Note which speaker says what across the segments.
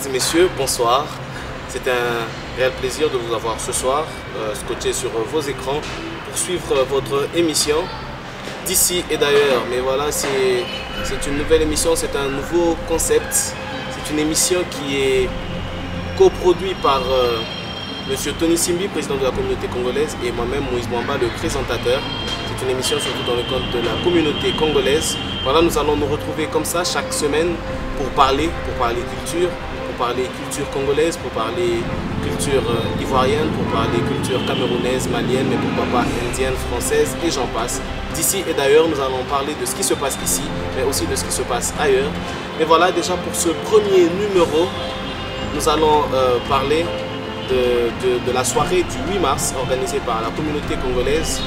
Speaker 1: Mesdames, et Messieurs, bonsoir. C'est un réel plaisir de vous avoir ce soir, euh, scotché sur vos écrans, pour suivre votre émission d'ici et d'ailleurs. Mais voilà, c'est une nouvelle émission, c'est un nouveau concept. C'est une émission qui est coproduite par euh, Monsieur Tony Simbi, président de la communauté congolaise, et moi-même, Moïse Mwamba, le présentateur. C'est une émission surtout dans le cadre de la communauté congolaise. Voilà, nous allons nous retrouver comme ça chaque semaine pour parler, pour parler culture, parler culture congolaise, pour parler culture euh, ivoirienne, pour parler culture camerounaise, malienne, mais pourquoi pas indienne, française, et j'en passe. D'ici et d'ailleurs, nous allons parler de ce qui se passe ici, mais aussi de ce qui se passe ailleurs. Mais voilà, déjà pour ce premier numéro, nous allons euh, parler de, la soirée du 8 mars organisée par la communauté congolaise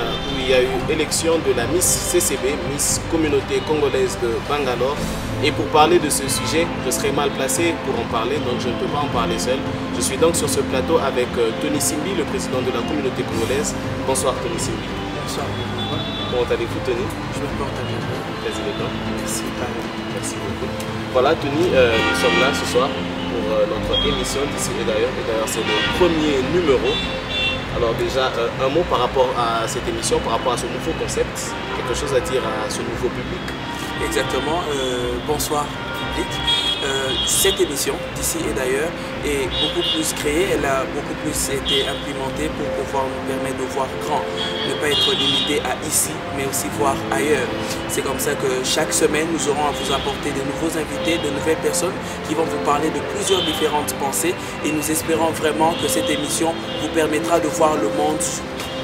Speaker 1: où il y a eu élection de la Miss CCB, Miss Communauté Congolaise de Bangalore. Et pour parler de ce sujet, je serai mal placé pour en parler, donc je ne peux pas en parler seul. Je suis donc sur ce plateau avec euh, Tony Simbi, le président de la communauté congolaise. Bonsoir Tony Simbi.
Speaker 2: Bonsoir.
Speaker 1: Comment allez-vous Tony?
Speaker 2: Je me porte bien.
Speaker 1: Merci
Speaker 2: Merci,
Speaker 1: Merci beaucoup. Voilà Tony, nous sommes là ce soir euh, notre émission d'ici et d'ailleurs. Et d'ailleurs, c'est le premier numéro. Alors déjà, euh, un mot par rapport à cette émission, par rapport à ce nouveau concept, quelque chose à dire à ce nouveau public?
Speaker 2: Exactement. Euh, bonsoir public. Euh, cette émission d'ici et d'ailleurs est beaucoup plus créée, elle a beaucoup plus été implémentée pour pouvoir nous permettre de voir grand, ne pas être limité à ici, mais aussi voir ailleurs. C'est comme ça que chaque semaine, nous aurons à vous apporter de nouveaux invités, de nouvelles personnes qui vont vous parler de plusieurs différentes pensées et nous espérons vraiment que cette émission vous permettra de voir le monde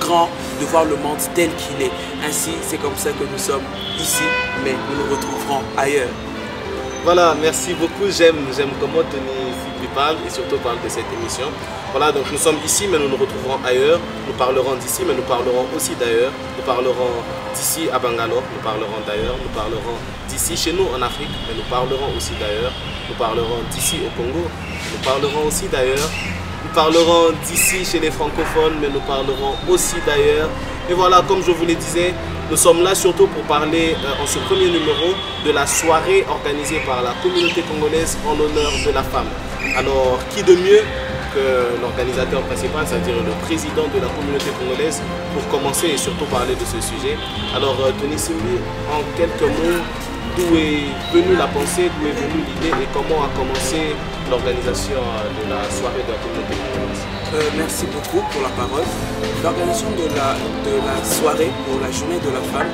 Speaker 2: grand, de voir le monde tel qu'il est. Ainsi, c'est comme ça que nous sommes ici, mais nous nous retrouverons ailleurs.
Speaker 1: Voilà, merci beaucoup. J'aime, comment Tony Sylvie parle et surtout parle de cette émission. Voilà, donc nous sommes ici, mais nous nous retrouverons ailleurs. Nous parlerons d'ici, mais nous parlerons aussi d'ailleurs. Nous parlerons d'ici à Bangalore, nous parlerons d'ailleurs. Nous parlerons d'ici chez nous en Afrique, mais nous parlerons aussi d'ailleurs. Nous parlerons d'ici au Congo. Nous parlerons aussi d'ailleurs. Nous parlerons d'ici chez les francophones, mais nous parlerons aussi d'ailleurs. Et voilà, comme je vous le disais, nous sommes là surtout pour parler euh, en ce premier numéro de la soirée organisée par la communauté congolaise en l'honneur de la femme. Alors, qui de mieux que l'organisateur principal, c'est-à-dire le président de la communauté congolaise, pour commencer et surtout parler de ce sujet? Alors, euh, Tony Simbi, en quelques mots, d'où est venue la pensée, d'où est venue l'idée et comment a commencé l'organisation de la soirée de la communauté
Speaker 2: euh, merci beaucoup pour la parole. L'organisation de la, de la soirée pour la journée de la femme,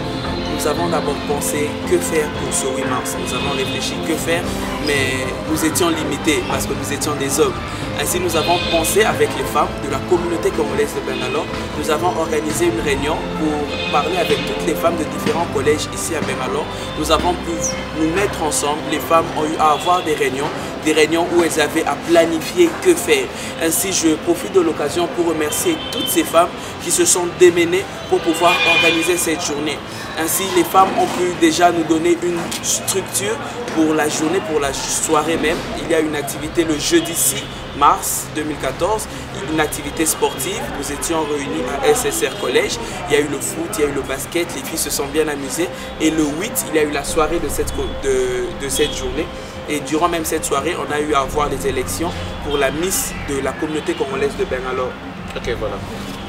Speaker 2: nous avons d'abord pensé que faire pour ce 8 mars. Nous avons réfléchi que faire, mais nous étions limités parce que nous étions des hommes. Ainsi, nous avons pensé avec les femmes de la communauté congolaise de Bangalore. Nous avons organisé une réunion pour parler avec toutes les femmes de différents collèges ici à Bangalore. Nous avons pu nous mettre ensemble. Les femmes ont eu à avoir des réunions des réunions où elles avaient à planifier que faire. Ainsi, je profite de l'occasion pour remercier toutes ces femmes qui se sont démenées pour pouvoir organiser cette journée. Ainsi, les femmes ont pu déjà nous donner une structure pour la journée, pour la soirée même. Il y a une activité le jeudi 6 mars 2014, une activité sportive. Nous étions réunis à SSR Collège. Il y a eu le foot, il y a eu le basket, les filles se sont bien amusées. Et le 8, il y a eu la soirée de cette, de, de cette journée. Et durant même cette soirée, on a eu à voir les élections pour la Miss de la communauté congolaise de Bangalore.
Speaker 1: Ok, voilà.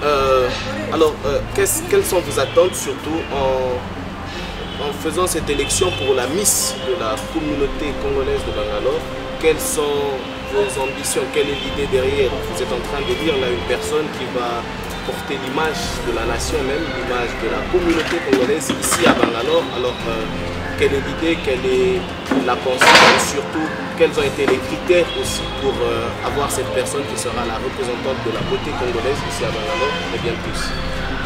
Speaker 1: Euh, alors, euh, quelles sont vos attentes surtout en, faisant cette élection pour la Miss de la communauté congolaise de Bangalore? Quelles sont vos ambitions? Quelle est l'idée derrière? Vous êtes en train de dire là une personne qui va porter l'image de la nation même, l'image de la communauté congolaise ici à Bangalore. Alors, euh, quelle est l'idée, quelle est la pensée et surtout quels ont été les critères aussi pour euh, avoir cette personne qui sera la représentante de la beauté congolaise ici à Bangalore et bien plus.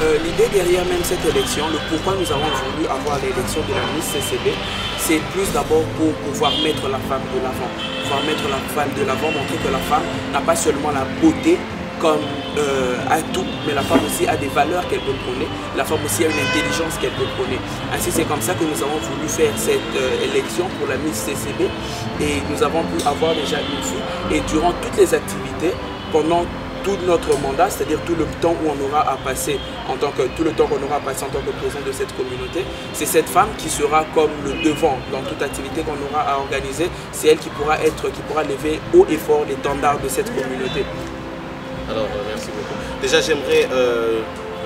Speaker 2: Euh, L'idée derrière même cette élection, le pourquoi nous avons voulu avoir l'élection de la Miss CCB, c'est plus d'abord pour pouvoir mettre la femme de l'avant, pouvoir mettre la femme de l'avant, montrer que la femme n'a pas seulement la beauté, comme euh, tout, mais la femme aussi a des valeurs qu'elle peut prôner. La femme aussi a une intelligence qu'elle peut prôner. Ainsi, c'est comme ça que nous avons voulu faire cette euh, élection pour la Miss CCB et nous avons pu avoir déjà une fille. Et durant toutes les activités, pendant tout notre mandat, c'est-à-dire tout le temps où on aura à passer en tant que tout le temps qu'on aura à passer en tant que président de cette communauté, c'est cette femme qui sera comme le devant dans toute activité qu'on aura à organiser. C'est elle qui pourra être, qui pourra lever haut et fort l'étendard de cette communauté.
Speaker 1: Alors, euh, merci beaucoup. Déjà, j'aimerais euh,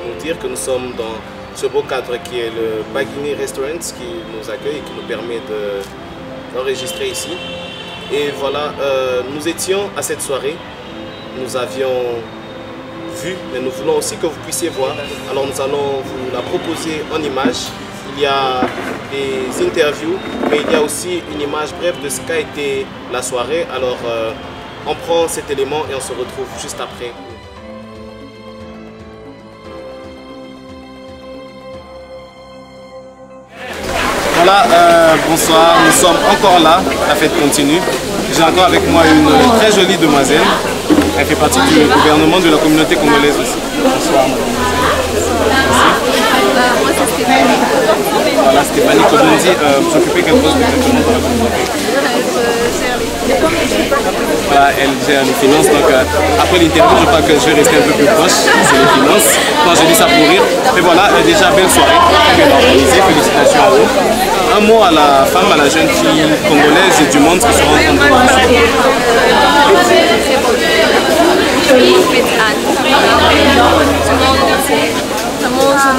Speaker 1: vous dire que nous sommes dans ce beau cadre qui est le Bagini Restaurant qui nous accueille et qui nous permet d'enregistrer ici. Et voilà, euh, nous étions à cette soirée, nous avions vu, mais nous voulons aussi que vous puissiez voir. Alors nous allons vous la proposer en image. Il y a des interviews, mais il y a aussi une image brève de ce qu'a été la soirée. Alors euh, on prend cet élément et on se retrouve juste après. Voilà, euh, bonsoir, nous sommes encore là, la fête continue. J'ai encore avec moi une très jolie demoiselle. Elle fait partie du gouvernement de la communauté congolaise aussi. Bonsoir,
Speaker 3: c'est Stéphanie.
Speaker 1: Voilà, Stéphanie Kobondi, euh, vous occupez quel poste exactement dans la communauté elle gère les finances. Donc euh, après l'interview, je crois que je vais rester un peu plus proche. C'est les finances. Quand je dis ça pour rire. Mais voilà, déjà belle soirée organisée. Félicitations à vous. Un mot à la femme, à la jeune fille congolaise et du monde qui se rencontrent dans
Speaker 3: Que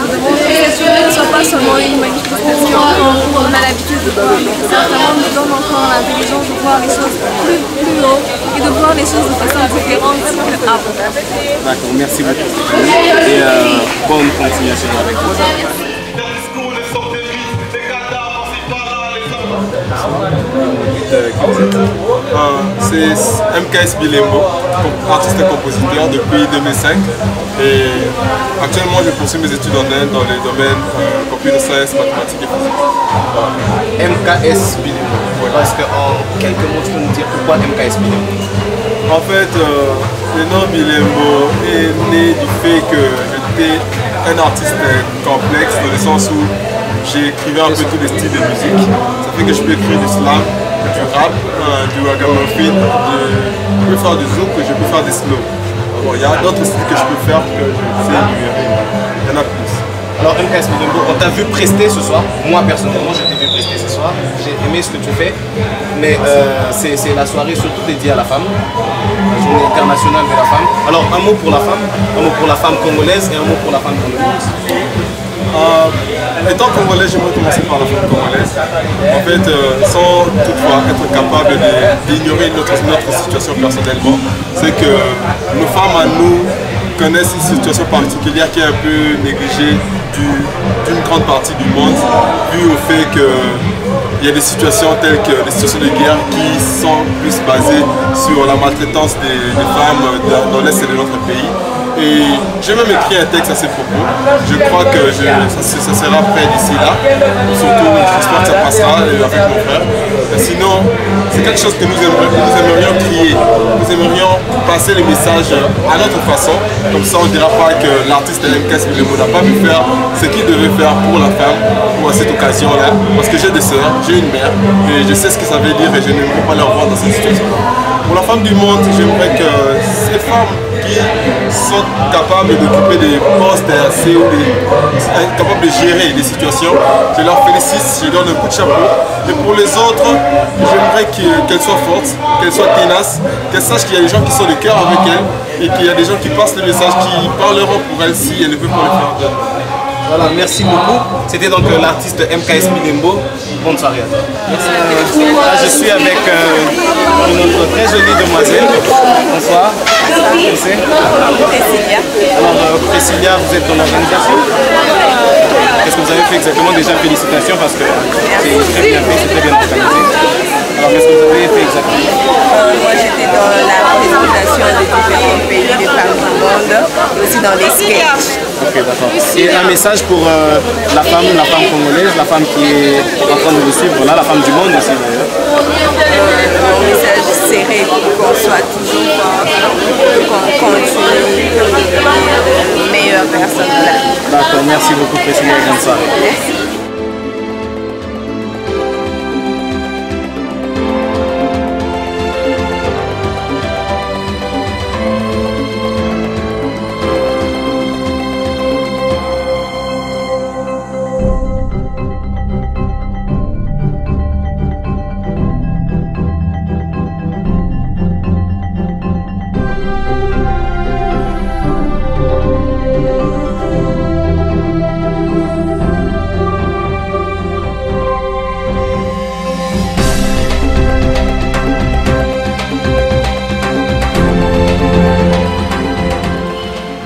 Speaker 3: cette journée ne soit pas seulement une manifestation comme on a l'habitude de voir, mais ça vraiment nous donne encore l'intelligence de voir les choses plus, plus haut et de voir les choses de façon différente qu'avant.
Speaker 1: D'accord, merci beaucoup. Et euh, bonne continuation avec vous.
Speaker 4: C'est MKS Bilembo, artiste et compositeur depuis 2005. Et actuellement, je poursuis mes études en Inde dans les domaines euh, computer science, mathématiques et physique.
Speaker 1: MKS Bilembo. Parce qu'en quelques mots, tu peux nous dire pourquoi MKS Bilembo?
Speaker 4: En fait, euh, le nom Bilembo est né du fait que j'étais un artiste complexe dans le sens où j'écrivais un peu tous les styles de musique. Ça fait que je peux écrire du slam, du rap, euh, du ragamuffin, je peux faire du zouk, je peux faire des slow. Il y a d'autres styles que je peux faire que je sais énumérer. Il y en a plus.
Speaker 1: Alors MKS on t'a vu prester ce soir. Moi personnellement, je t'ai vu prester ce soir. J'ai aimé ce que tu fais. Mais euh, c'est la soirée surtout dédiée à la femme. La journée internationale de la femme. Alors un mot pour la femme, un mot pour la femme congolaise et un mot pour la femme congolaise.
Speaker 4: Euh, étant congolais, j'aimerais commencer par la femme congolaise. En fait, euh, sans toutefois être capable d'ignorer notre, notre situation personnellement, c'est que nos femmes à nous connaissent une situation particulière qui est un peu négligée du- d'une grande partie du monde, vu au fait qu'il y a des situations telles que les situations de guerre qui sont plus basées sur la maltraitance des, femmes dans, l'est de notre pays. Et j'ai même écrit un texte à ces propos. Je crois que ça, se- ça sera prêt d'ici là. Surtout, j'espère que ça passera euh, avec mon frère. Sinon, c'est quelque chose que nous aimerions, crier. Nous aimerions passer le message à notre façon. Comme ça, on ne dira pas que l'artiste LMK Bilemo n'a pas pu faire ce qu'il devait faire pour la femme, pour cette occasion-là. Parce que j'ai des sœurs, j'ai une mère, et je sais ce que ça veut dire et je n'aimerais pas leur voir dans cette situation. Pour la femme du monde, j'aimerais que ces femmes qui sont capables d'occuper des postes assez ou des, capables de gérer des situations. Je leur félicite, je leur donne un coup de chapeau. Et pour les autres, j'aimerais que- qu'elles soient fortes, qu'elles soient tenaces, qu'elles sachent qu'il y a des gens qui sont de cœur avec elles et qu'il y a des gens qui passent le message, qui parleront pour elles si elles ne peuvent pas le faire.
Speaker 1: Voilà, merci beaucoup. C'était donc euh, l'artiste MKS Bilembo. Bonne soirée à toi. Là, je suis avec euh, une autre très jolie demoiselle. Bonsoir. Alors, euh, Priscilla, vous êtes dans l'organisation Qu'est-ce que vous avez fait exactement Déjà, félicitations parce que c'est très bien fait, c'est très bien organisé. Alors, qu'est-ce que vous avez fait exactement?
Speaker 5: Euh, moi, j'étais dans la représentation de différents pays, des femmes du monde, et aussi dans les sketchs.
Speaker 1: Ok, d'accord. Et un message pour euh, la femme, la femme congolaise, la femme qui est en train de vous suivre, là, la femme du monde aussi d'ailleurs.
Speaker 5: Message serré pour qu'on soit toujours fort, qu'on continue de devenir de meilleures personnes de la vie.
Speaker 1: D'accord, merci beaucoup Priscilla bonne soirée.
Speaker 5: Merci.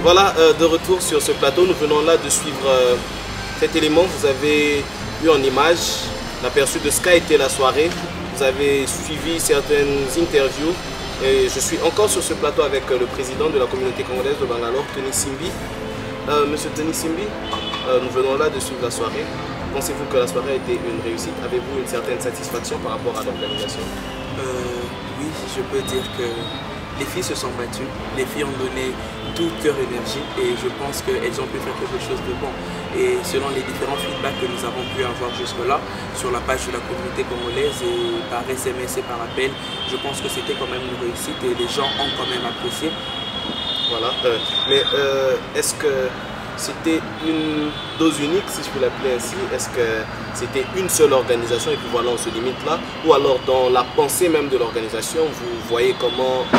Speaker 1: Voilà, euh, de retour sur ce plateau, nous venons là de suivre euh, cet élément. Vous avez eu en image l'aperçu de ce qu'a été la soirée. Vous avez suivi certaines interviews. Et je suis encore sur ce plateau avec euh, le président de la communauté congolaise de Bangalore, Tony Simbi. Monsieur Tony Simbi, nous venons là de suivre la soirée. Pensez-vous que la soirée a été une réussite? Avez-vous une certaine satisfaction par rapport à l'organisation?
Speaker 2: Oui, je peux dire que les filles se sont battues, les filles ont donné toute leur énergie et je pense qu'elles ont pu faire quelque chose de bon. Et selon les différents feedbacks que nous avons pu avoir jusque-là sur la page de la communauté congolaise et par SMS et par appel, je pense que c'était quand même une réussite et les gens ont quand même apprécié.
Speaker 1: Voilà. euh, mais euh, est-ce que c'était une dose unique, si je peux l'appeler ainsi? Est-ce que c'était une seule organisation et puis voilà, on se limite là? Ou alors dans la pensée même de l'organisation, vous voyez comment euh,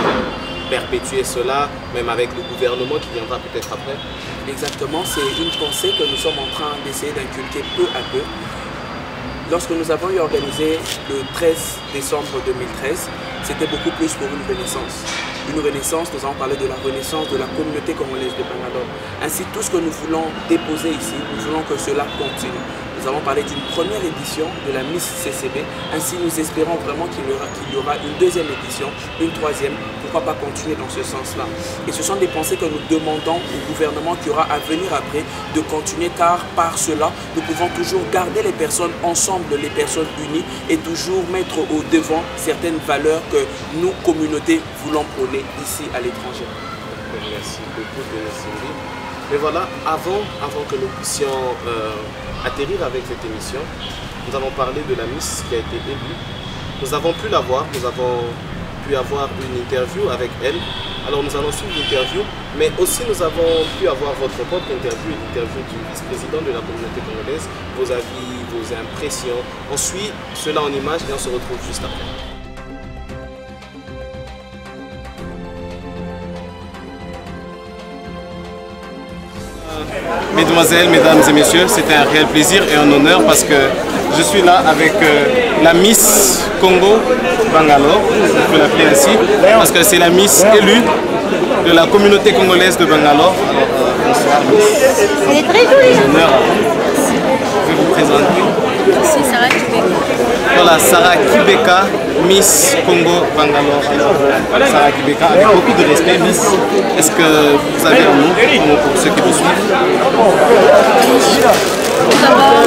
Speaker 1: perpétuer cela, même avec le gouvernement qui viendra peut-être après
Speaker 2: Exactement, c'est une pensée que nous sommes en train d'essayer d'inculquer peu à peu. Lorsque nous avons eu organisé le 13 décembre 2013, c'était beaucoup plus pour une renaissance. Une renaissance, nous avons parlé de la renaissance de la communauté congolaise de Bangalore. Ainsi, tout ce que nous voulons déposer ici, nous voulons que cela continue. Nous avons parlé d'une première édition de la Miss CCB. Ainsi, nous espérons vraiment qu'il y, y aura une deuxième édition, une troisième. Pourquoi pas continuer dans ce sens-là? Et ce sont des pensées que nous demandons au gouvernement qui aura à venir après de continuer, car par cela, nous pouvons toujours garder les personnes ensemble, les personnes unies, et toujours mettre au devant certaines valeurs que nous, communautés, voulons prôner ici à l'étranger.
Speaker 1: Merci beaucoup, Denis. Mais voilà, avant, avant que nous puissions euh, atterrir avec cette émission, nous avons parlé de la Miss qui a été élue. Nous avons pu la voir, nous avons pu avoir une interview avec elle. Alors nous allons suivre l'interview, mais aussi nous avons pu avoir votre propre interview, l'interview du vice-président de la communauté congolaise, vos avis, vos impressions. On suit cela en images et on se retrouve juste après. Mesdemoiselles, mesdames et messieurs, c'est un réel plaisir et un honneur parce que je suis là avec euh, la Miss Congo Bangalore, je peux l'appeler ainsi, parce que c'est la Miss élue de la communauté congolaise de Bangalore. Bonsoir Miss.
Speaker 3: Elle est très jolie.
Speaker 1: Honneur. Je vais vous présenter.
Speaker 3: C'est Sarah Kibek.
Speaker 1: Voilà, Sarah Kibeka, Miss Congo Bangalore. Sarah Kibeka, avec beaucoup de respect, Miss, est-ce que vous avez un mot pour ceux qui vous suivent?
Speaker 3: Tout d'abord,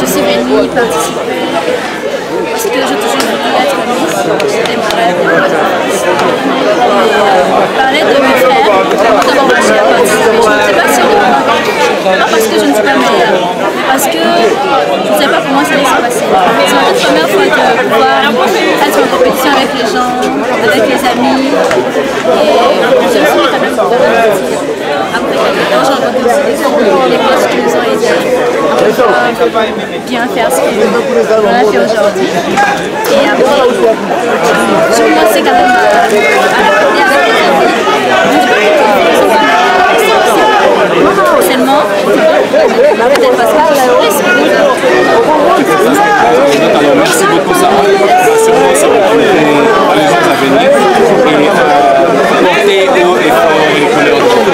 Speaker 3: je suis venue participer parce que j'ai toujours voulu être Miss. Et euh, parler de mes frères. Je ne sais pas si on parce que je ne suis pas parce que je ne sais pas comment ça allait se passer. C'est ma première fois de pouvoir être en compétition avec les gens, avec les amis. Et me suis quand même. Après temps, j'ai rencontré aussi des cours, des coachs qui nous ont aidés à bien faire ce qu'on a fait aujourd'hui. Et après, je commençais quand même à, à regarder avec les amis. Je dis pas que peut-être parce que respectée.
Speaker 1: Alors, merci beaucoup Sarah. Sûrement ça va aider les gens à venir et porter haut et fort les couleurs de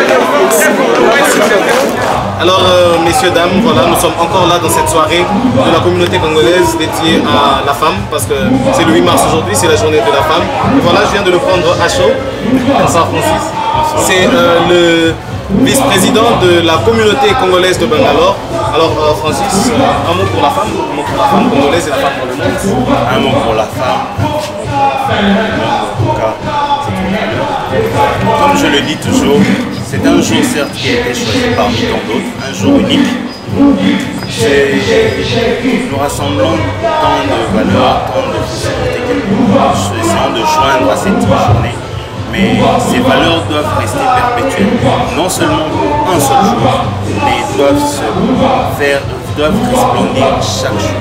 Speaker 1: Alors, euh, messieurs, dames, voilà, nous sommes encore là dans cette soirée de la communauté congolaise dédiée à la femme, parce que c'est le 8 mars aujourd'hui, c'est la journée de la femme. Et voilà, je viens de le prendre à chaud. Bonsoir Francis. C'est euh, le vice-président de la communauté congolaise de Bangalore. Alors, euh, Francis, un mot pour la femme, un mot pour la femme congolaise et la femme pour le monde.
Speaker 6: un mot pour la femme. Comme je le dis toujours, c'est un jour certes qui a été choisi parmi tant d'autres, un jour unique. Nous rassemblons tant de valeurs, tant de possibilités. Essayons de joindre à cette journée. Mais ces valeurs doivent rester perpétuelles, non seulement pour un seul jour, mais doivent se faire, doivent resplendir chaque jour.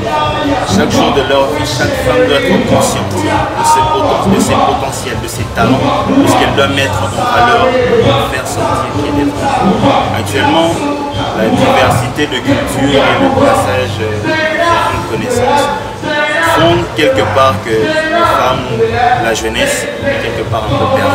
Speaker 6: Chaque jour de leur vie, chaque femme doit être consciente de ses, poten- de ses potentiels, de ses talents, de ce qu'elle doit mettre en valeur pour faire sortir qui est. Actuellement, la diversité de culture et le passage euh, vers une connaissance font quelque part que les femmes, la jeunesse, quelque part un peu perdue.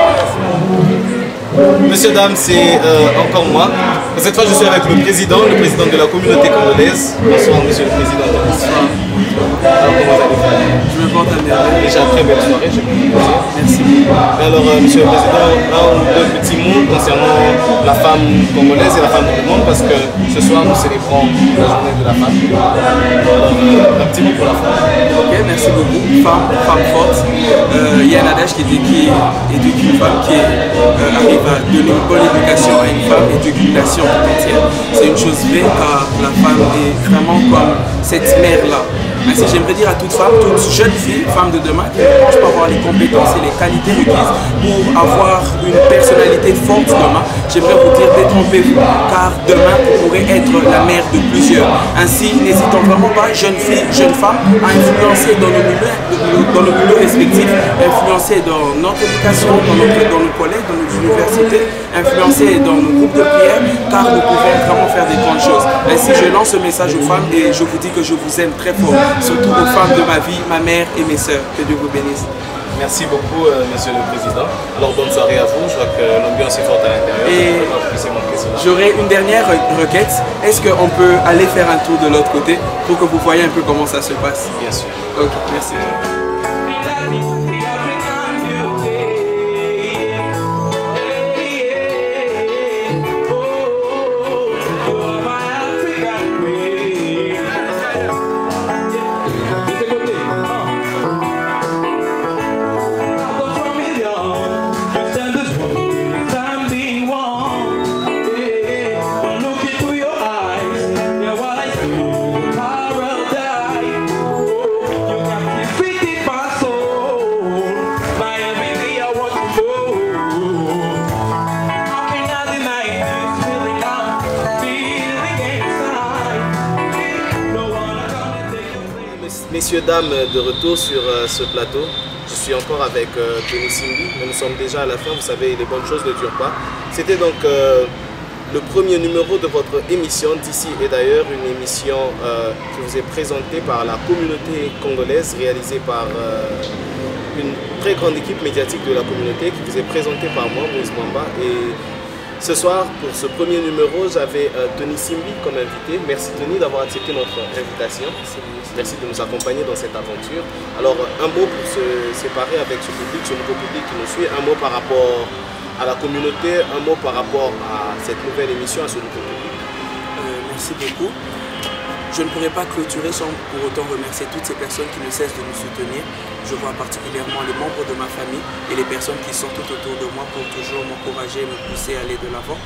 Speaker 1: Monsieur, dame, c'est euh, encore moi. Cette fois, je suis avec le président, le président de la communauté congolaise. Bonsoir, monsieur le président. Bonsoir. Alors, comment allez-vous?
Speaker 2: Je me porte à merveille.
Speaker 1: Déjà, très belle soirée, je peux vous dire.
Speaker 2: Merci.
Speaker 1: Alors, euh, monsieur le président, un ou deux petits mots concernant la femme congolaise et la femme du monde, parce que ce soir, nous célébrons la journée de la femme. Euh, un petit mot pour la femme.
Speaker 2: Ok, merci beaucoup. Femme, femme forte. Euh, Il y a un adage qui dit qui éduque une femme qui euh, arrive à donner une bonne éducation à une femme, éduque une nation entière. C'est une chose vraie car la femme est vraiment comme cette mère-là. Ainsi, j'aimerais dire à toute femme, toute jeune fille, femme de demain, qui pense pas avoir les compétences et les qualités requises pour avoir une personnalité forte demain, j'aimerais vous dire détrompez-vous, car demain, vous pourrez être la mère de plusieurs. Ainsi, n'hésitons vraiment pas, jeune fille, jeune femme, à influencer dans nos milieux, dans nos milieux respectifs, influencer dans notre éducation, dans, notre, dans nos collèges, dans nos universités, influencer dans nos groupes de prière, car nous pouvons vraiment faire des grandes choses. Ainsi, je lance ce message aux femmes et je vous dis que je vous aime très fort, surtout aux femmes de ma vie, ma mère et mes sœurs. Que Dieu vous bénisse.
Speaker 1: Merci beaucoup, euh, monsieur le président. Alors, bonne soirée à vous. Je vois que l'ambiance est forte à l'intérieur.
Speaker 2: Et-. J'aurais une dernière re- requête. Est-ce qu'on peut aller faire un tour de l'autre côté pour que vous voyez un peu comment ça se passe?
Speaker 1: Bien sûr.
Speaker 2: Ok, merci.
Speaker 1: Messieurs, dames, de retour sur euh, ce plateau. Je suis encore avec euh, Tony Simbi, nous sommes déjà à la fin. Vous savez, les bonnes choses ne durent pas. C'était donc euh, le premier numéro de votre émission d'ici et d'ailleurs, une émission qui vous est présentée par la communauté congolaise, réalisée par une très grande équipe médiatique de la communauté, qui vous est présentée par moi, Moïse Mwamba. Et ce soir, pour ce premier numéro, j'avais euh, Tony Simbi comme invité. Merci Tony d'avoir accepté notre invitation. Merci de nous accompagner dans cette aventure. Alors, un mot pour se séparer avec ce public, ce nouveau public qui nous suit, un mot par rapport à la communauté, un mot par rapport à cette nouvelle émission, à ce nouveau public.
Speaker 2: Euh, merci beaucoup. Je ne pourrais pas clôturer sans pour autant remercier toutes ces personnes qui ne cessent de nous soutenir. Je vois particulièrement les membres de ma famille et les personnes qui sont tout autour de moi pour toujours m'encourager, me pousser à aller de l'avant.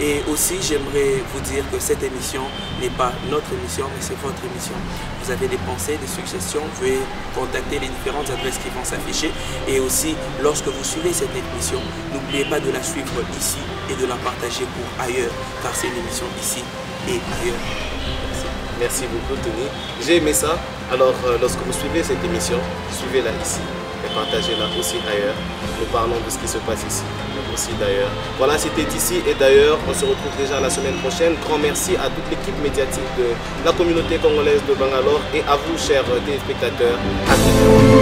Speaker 2: Et aussi, j'aimerais vous dire que cette émission n'est pas notre émission, mais c'est votre émission. Vous avez des pensées, des suggestions, veuillez contacter les différentes adresses qui vont s'afficher. Et aussi, lorsque vous suivez cette émission, n'oubliez pas de la suivre ici et de la partager pour ailleurs, car c'est une émission ici et ailleurs.
Speaker 1: Merci beaucoup Tony. J'ai aimé ça. Alors euh, lorsque vous suivez cette émission, suivez-la ici et partagez-la aussi ailleurs. Nous parlons de ce qui se passe ici, mais aussi d'ailleurs. Voilà, c'était ici et d'ailleurs. On se retrouve déjà la semaine prochaine. Grand merci à toute l'équipe médiatique de la communauté congolaise de Bangalore et à vous, chers téléspectateurs. À.